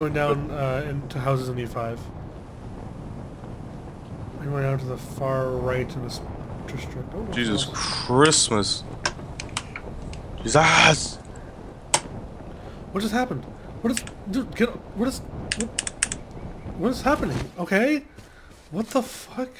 Going down uh, into houses in E5. I'm going down to the far right in this district. Oh, Jesus awesome. Christmas. Jesus! What just happened? What is... Dude, get... What is... What, what is happening? Okay? What the fuck?